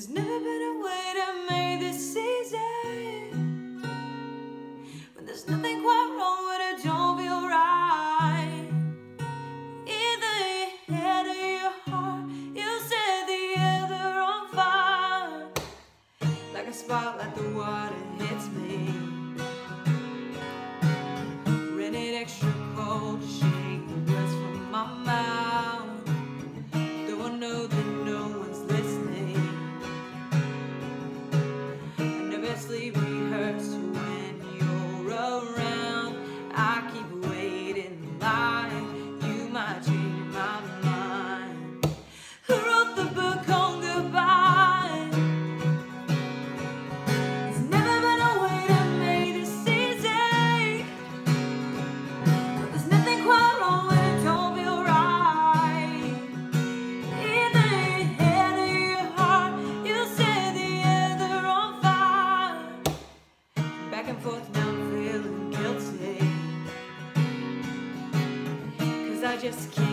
is never just kidding.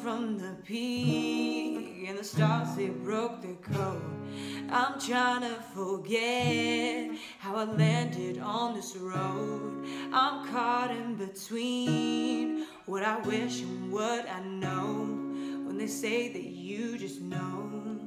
from the peak and the stars they broke the code. I'm trying to forget how I landed on this road. I'm caught in between what I wish and what I know. When they say that you just know.